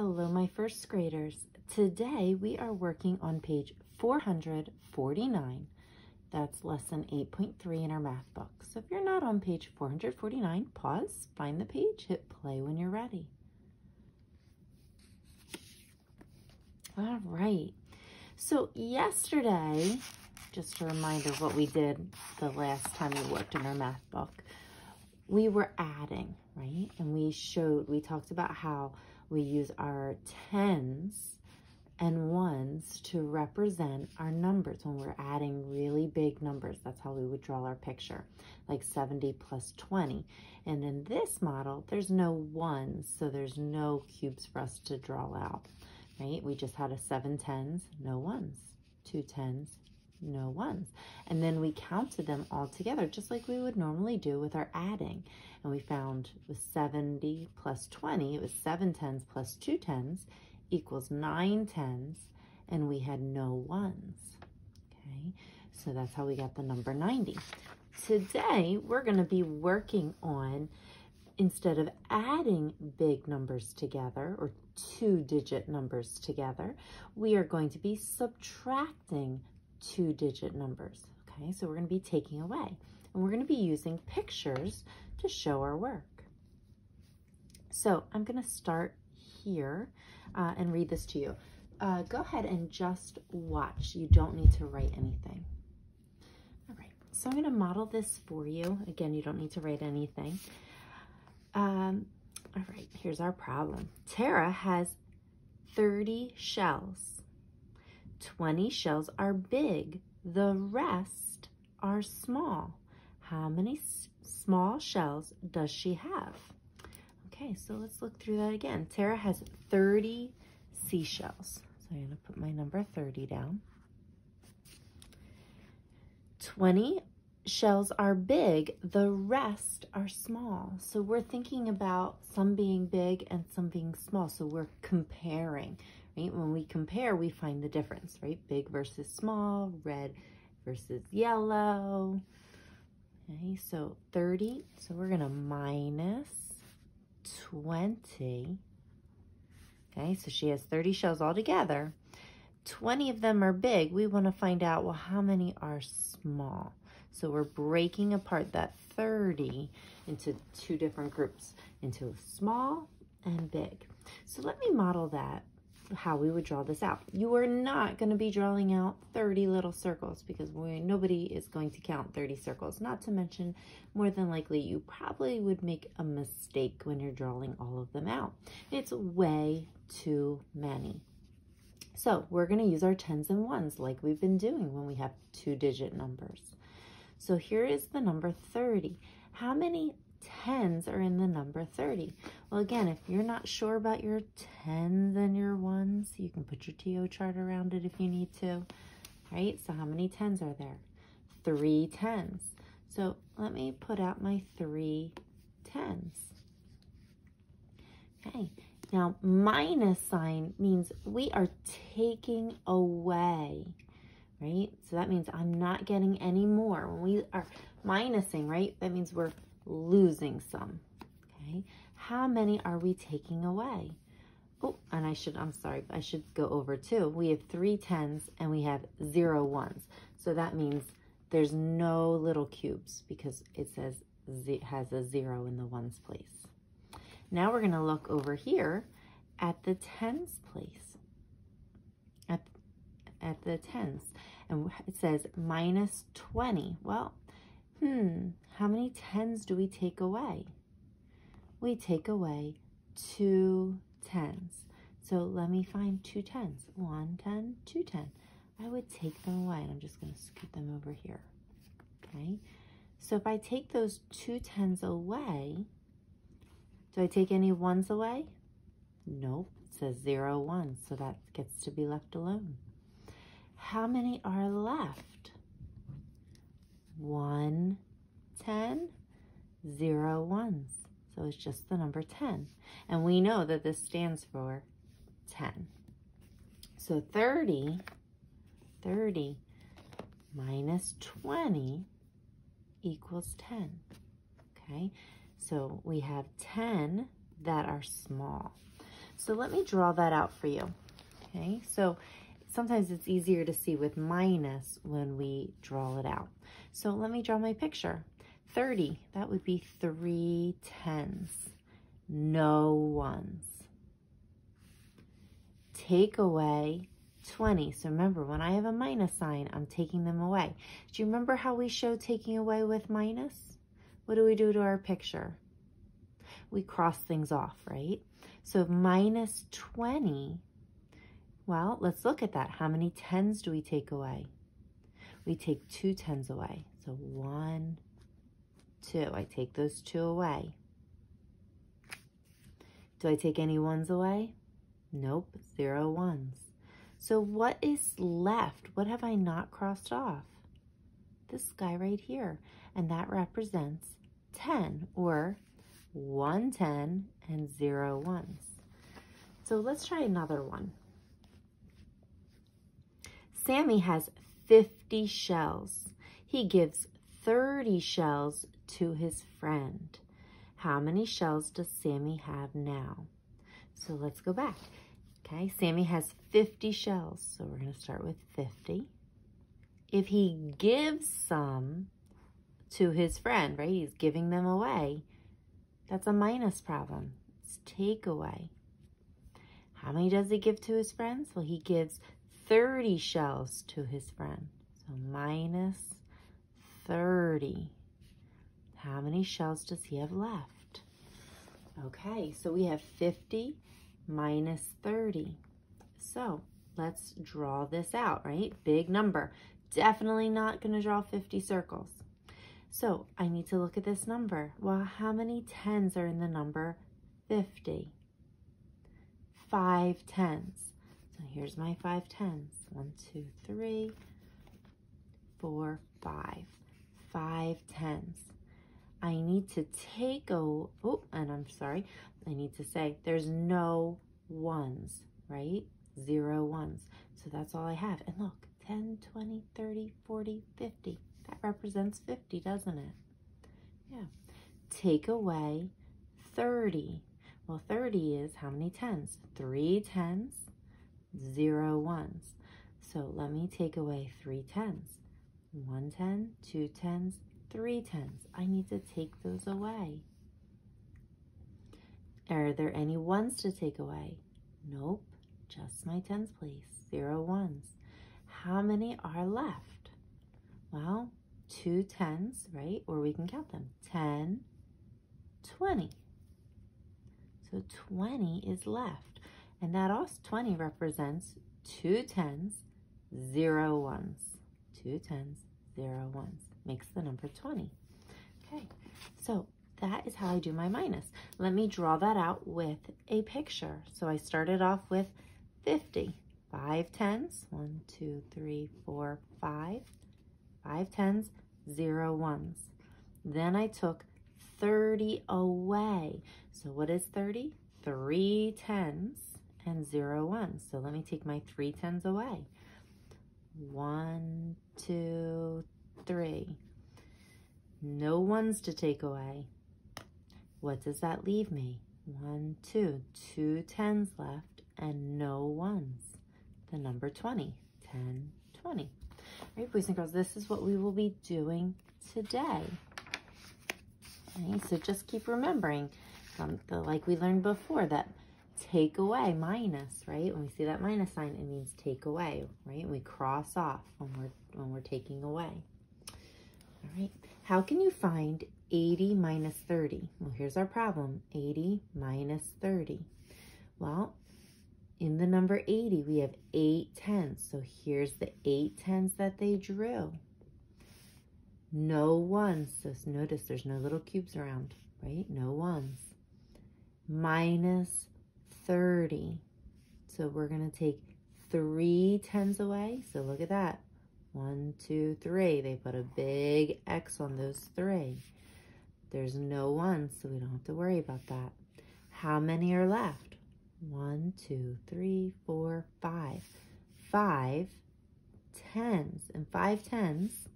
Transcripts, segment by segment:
Hello, my first graders. Today we are working on page 449. That's lesson 8.3 in our math book. So if you're not on page 449, pause, find the page, hit play when you're ready. All right. So yesterday, just a reminder of what we did the last time we worked in our math book, we were adding, right? And we showed, we talked about how we use our tens and ones to represent our numbers when we're adding really big numbers. That's how we would draw our picture, like 70 plus 20. And in this model, there's no ones, so there's no cubes for us to draw out, right? We just had a seven tens, no ones, two tens, no ones. And then we counted them all together, just like we would normally do with our adding. And we found with 70 plus 20, it was seven tens plus two tens equals nine tens, and we had no ones. Okay, so that's how we got the number 90. Today, we're going to be working on, instead of adding big numbers together, or two-digit numbers together, we are going to be subtracting two-digit numbers. Okay, so we're going to be taking away. And we're going to be using pictures to show our work. So I'm going to start here uh, and read this to you. Uh, go ahead and just watch. You don't need to write anything. All right, so I'm going to model this for you. Again, you don't need to write anything. Um, all right, here's our problem. Tara has 30 shells. 20 shells are big. The rest are small. How many small shells does she have? Okay, so let's look through that again. Tara has 30 seashells. So I'm going to put my number 30 down. 20 shells are big, the rest are small. So we're thinking about some being big and some being small. So we're comparing right? When we compare, we find the difference, right? Big versus small, red versus yellow. Okay, so 30, so we're gonna minus 20. Okay, so she has 30 shells altogether. 20 of them are big. We wanna find out, well, how many are small? So we're breaking apart that 30 into two different groups, into small and big. So let me model that how we would draw this out. You are not going to be drawing out 30 little circles because we, nobody is going to count 30 circles. Not to mention, more than likely, you probably would make a mistake when you're drawing all of them out. It's way too many. So we're going to use our tens and ones like we've been doing when we have two-digit numbers. So here is the number 30. How many tens are in the number 30. Well, again, if you're not sure about your tens and your ones, you can put your TO chart around it if you need to, right? So how many tens are there? Three tens. So let me put out my three tens. Okay, now minus sign means we are taking away, right? So that means I'm not getting any more. When we are minusing, right, that means we're losing some, okay? How many are we taking away? Oh, and I should, I'm sorry, I should go over two. We have three tens and we have zero ones. So that means there's no little cubes because it says it has a zero in the ones place. Now we're gonna look over here at the tens place, at, at the tens. And it says minus 20. Well, Hmm, how many tens do we take away? We take away two tens. So let me find two tens. One ten, two ten. I would take them away. And I'm just going to scoot them over here. Okay. So if I take those two tens away, do I take any ones away? Nope. It says zero ones. So that gets to be left alone. How many are left? one, 10, zero ones. So it's just the number 10. And we know that this stands for 10. So 30, 30 minus 20 equals 10. Okay, so we have 10 that are small. So let me draw that out for you. Okay, so sometimes it's easier to see with minus when we draw it out. So let me draw my picture. 30, that would be three tens, no ones. Take away 20. So remember, when I have a minus sign, I'm taking them away. Do you remember how we show taking away with minus? What do we do to our picture? We cross things off, right? So minus 20, well, let's look at that. How many tens do we take away? We take two tens away. So one, two. I take those two away. Do I take any ones away? Nope, zero ones. So what is left? What have I not crossed off? This guy right here. And that represents 10 or one 10 and zero ones. So let's try another one. Sammy has 50 shells. He gives 30 shells to his friend. How many shells does Sammy have now? So let's go back. Okay, Sammy has 50 shells, so we're going to start with 50. If he gives some to his friend, right, he's giving them away, that's a minus problem. It's take away. How many does he give to his friends? Well, he gives 30 shells to his friend. So minus 30. How many shells does he have left? Okay, so we have 50 minus 30. So let's draw this out, right? Big number. Definitely not going to draw 50 circles. So I need to look at this number. Well, how many tens are in the number 50? Five tens. So here's my five tens. One, two, three, four, five. Five tens. I need to take a, oh, and I'm sorry, I need to say there's no ones, right? Zero ones. So that's all I have. And look, 10, 20, 30, 40, 50. That represents 50, doesn't it? Yeah. Take away 30. Well, 30 is how many tens? Three tens, zero ones. So let me take away three tens. One ten, two tens, three tens. I need to take those away. Are there any ones to take away? Nope, just my tens, please. Zero ones. How many are left? Well, two tens, right? Or we can count them. 10, 20. So 20 is left. And that also 20 represents two tens, zero ones. Two tens, zero ones. Makes the number 20. Okay, so that is how I do my minus. Let me draw that out with a picture. So I started off with 50. Five tens, one, two, three, four, five. Five tens, zero ones. Then I took 30 away. So what is 30? Three tens and zero ones. So let me take my three tens away. One, two, three. No ones to take away. What does that leave me? One, two, two tens left and no ones. The number 20, 10, 20. All right, boys and girls, this is what we will be doing today. Okay, so just keep remembering, um, the, like we learned before, that take away, minus, right? When we see that minus sign, it means take away, right? We cross off when we're, when we're taking away. All right, how can you find 80 minus 30? Well, here's our problem, 80 minus 30. Well, in the number 80, we have eight tens. So here's the eight tens that they drew. No ones. So notice there's no little cubes around, right? No ones. Minus 30. So we're going to take three tens away. So look at that. One, two, three. They put a big X on those three. There's no one, so we don't have to worry about that. How many are left? One, two, three, four, five. Five tens. And five tens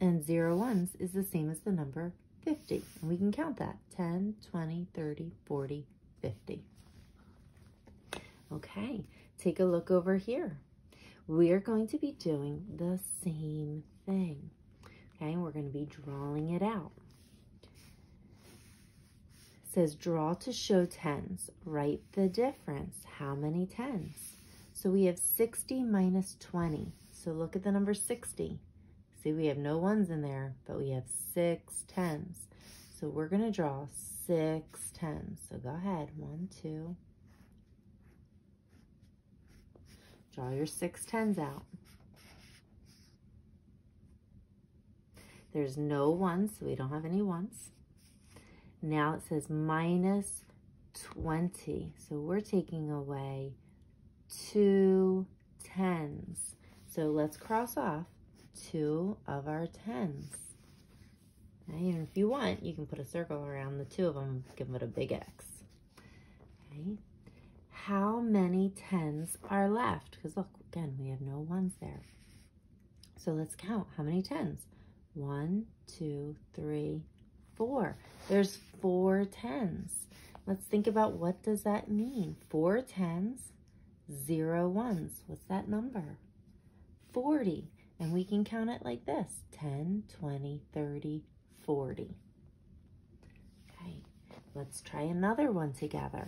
and zero ones is the same as the number 50. And we can count that. 10, 20, 30, 40, 50. Okay, take a look over here. We're going to be doing the same thing. Okay, we're going to be drawing it out. It says draw to show tens. Write the difference. How many tens? So we have 60 minus 20. So look at the number 60. See, we have no ones in there, but we have six tens. So we're going to draw six tens. So go ahead. One, two. Draw your six tens out. There's no ones, so we don't have any ones. Now it says minus 20. So we're taking away two tens. So let's cross off two of our tens. And if you want, you can put a circle around the two of them, give it a big X. Okay. How many tens are left? Because look, again, we have no ones there. So let's count. How many tens? One, two, three, four. There's four tens. Let's think about what does that mean? Four tens, zero ones. What's that number? 40. And we can count it like this. 10, 20, 30, 40. Okay, let's try another one together.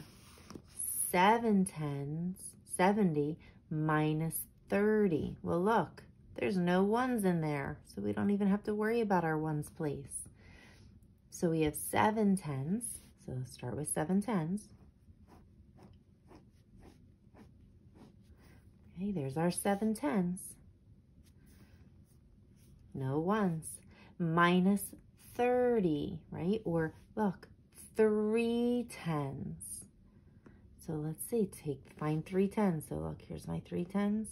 Seven tens, 70 minus 30. Well, look, there's no ones in there, so we don't even have to worry about our ones place. So we have seven tens. So let's start with seven tens. Okay, there's our seven tens. No ones. Minus 30, right? Or look, three tens. So let's see, take find three tens. So look, here's my three tens.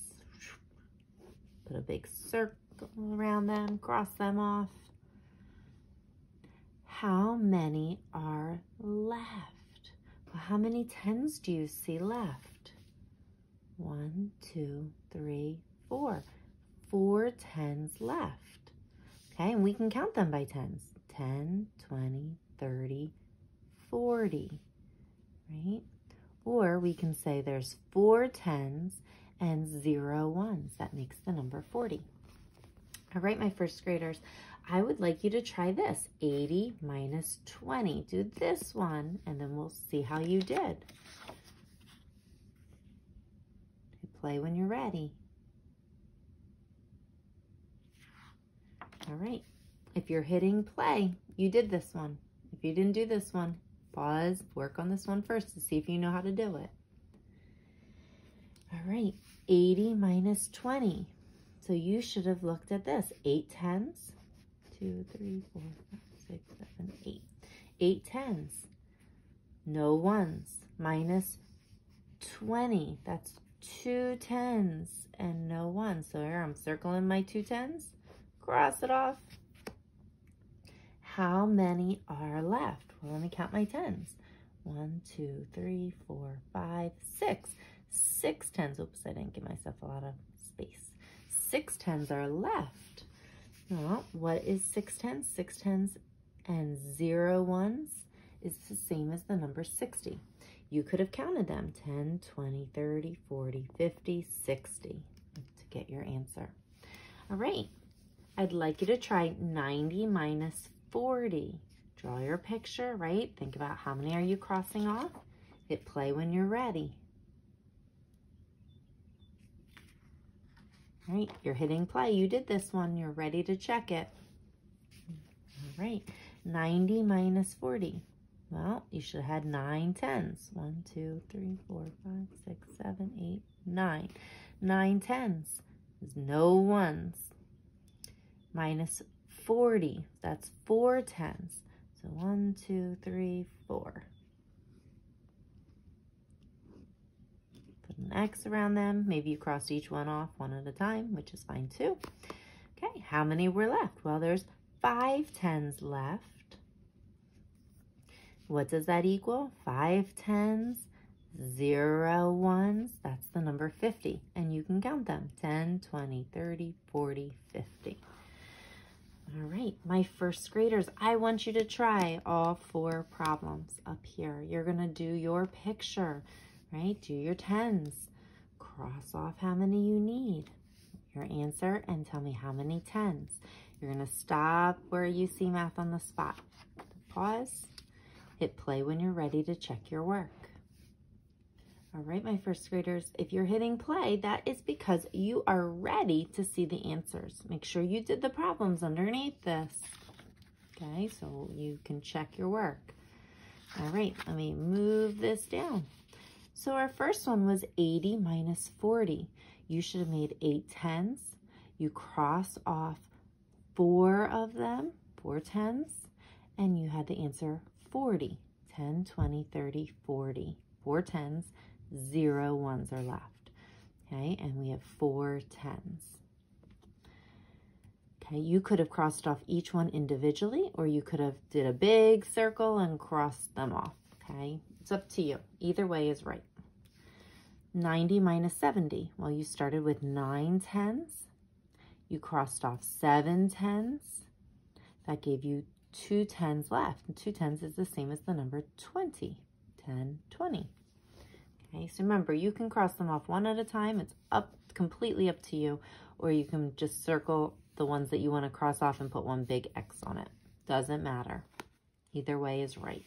Put a big circle around them, cross them off. How many are left? Well, how many tens do you see left? One, two, three, four. Four tens left. Okay, and we can count them by tens. 10, 20, 30, 40, right? Or we can say there's four tens and zero ones. That makes the number 40. All right, my first graders, I would like you to try this. 80 minus 20. Do this one, and then we'll see how you did. Play when you're ready. All right. If you're hitting play, you did this one. If you didn't do this one, pause, work on this one first to see if you know how to do it. All right, 80 minus 20. So you should have looked at this. Eight tens. Two, three, four, five, six, seven, eight. Eight tens. No ones. Minus 20. That's two tens and no ones. So here I'm circling my two tens. Cross it off. How many are left? Well, let me count my tens. One, two, three, four, five, six. Six tens. Oops, I didn't give myself a lot of space. Six tens are left. Well, what is six tens? Six tens and zero ones is the same as the number 60. You could have counted them 10, 20, 30, 40, 50, 60 to get your answer. All right, I'd like you to try 90 minus 40. Draw your picture, right? Think about how many are you crossing off. Hit play when you're ready. All right, you're hitting play. You did this one. You're ready to check it. All right, 90 minus 40. Well, you should have had nine tens. One, two, three, four, five, six, seven, eight, nine. Nine tens. There's no ones. Minus 40. That's four tens. So one, two, three, four. Put an X around them. Maybe you crossed each one off one at a time, which is fine too. Okay, how many were left? Well, there's five tens left. What does that equal? Five tens, zero ones. That's the number 50. And you can count them. 10, 20, 30, 40, 50. All right, my first graders, I want you to try all four problems up here. You're to do your picture. right? Do your tens. Cross off how many you need. Your answer and tell me how many tens. You're to stop where you see math on the spot. Pause. Hit play when you're ready to check your work. All right, my first graders, if you're hitting play, that is because you are ready to see the answers. Make sure you did the problems underneath this. Okay, so you can check your work. All right, let me move this down. So our first one was 80 minus 40. You should have made eight tens. You cross off four of them, four tens, and you had the answer 40. 10, 20, 30, 40. Four tens, zero ones are left. Okay, and we have four tens. Okay, you could have crossed off each one individually, or you could have did a big circle and crossed them off. Okay, it's up to you. Either way is right. 90 minus 70. Well, you started with nine tens. You crossed off seven tens. That gave you two tens left. And two tens is the same as the number 20. 10, 20. Okay, so remember, you can cross them off one at a time. It's up completely up to you. Or you can just circle the ones that you want to cross off and put one big X on it. Doesn't matter. Either way is right.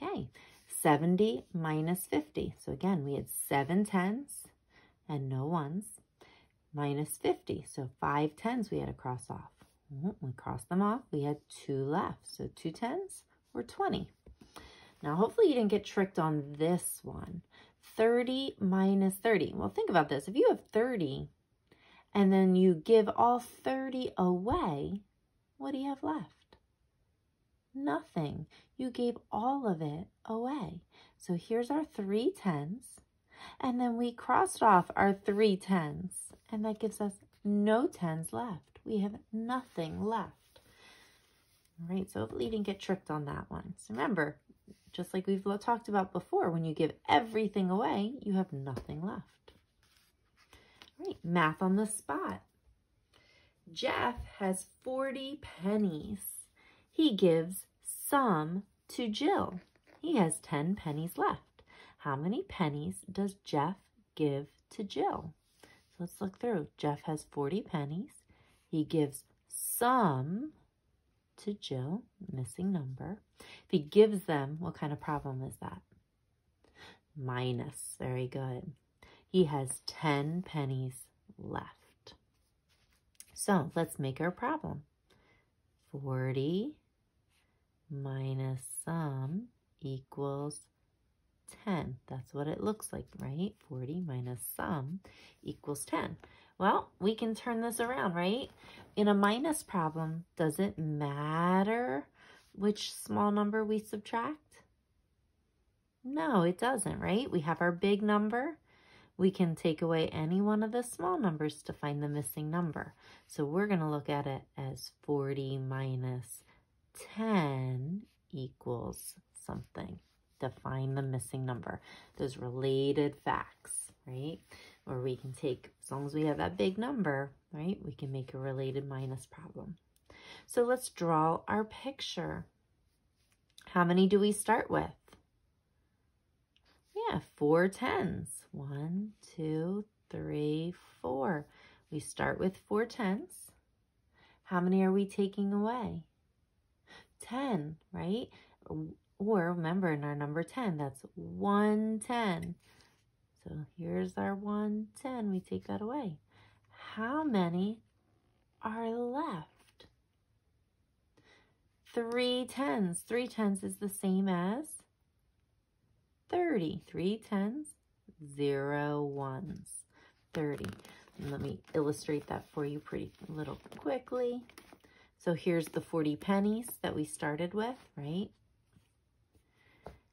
Okay, 70 minus 50. So again, we had seven tens and no ones minus 50. So five tens we had to cross off. Mm-hmm, we crossed them off. We had two left. So two tens or 20. Now, hopefully you didn't get tricked on this one. 30 minus 30. Well, think about this. If you have 30 and then you give all 30 away, what do you have left? Nothing. You gave all of it away. So here's our three tens. And then we crossed off our three tens. And that gives us no tens left. We have nothing left. All right, so hopefully you didn't get tricked on that one. So remember, just like we've talked about before, when you give everything away, you have nothing left. All right, math on the spot. Jeff has 40 pennies. He gives some to Jill. He has 10 pennies left. How many pennies does Jeff give to Jill? So let's look through. Jeff has 40 pennies. He gives some to Jill, missing number. If he gives them, what kind of problem is that? Minus, very good. He has 10 pennies left. So let's make our problem. 40 minus some equals 10. That's what it looks like, right? 40 minus some equals 10. Well, we can turn this around, right? In a minus problem, does it matter which small number we subtract? No, it doesn't, right? We have our big number. We can take away any one of the small numbers to find the missing number. So we're going to look at it as 40 minus 10 equals something. Define the missing number. Those related facts, right? Or we can take, as long as we have that big number, right? We can make a related minus problem. So let's draw our picture. How many do we start with? Yeah, four tens. One, two, three, four. We start with four tens. How many are we taking away? 10, right? Or remember in our number 10, that's 110. So here's our 110. We take that away. How many are left? Three tens. Three tens is the same as 30. Three tens, zero ones. 30. And let me illustrate that for you pretty little quickly. So here's the 40 pennies that we started with, right?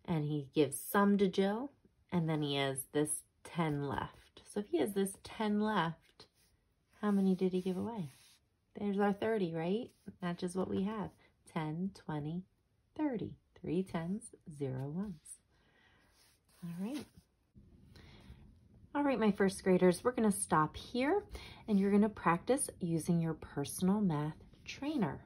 And he gives some to Jill, and then he has this 10 left. So if he has this 10 left, how many did he give away? There's our 30, right? Matches what we have. 10, 20, 30. Three tens, zero ones. All right. All right, my first graders, we're going to stop here and you're going to practice using your personal math trainer.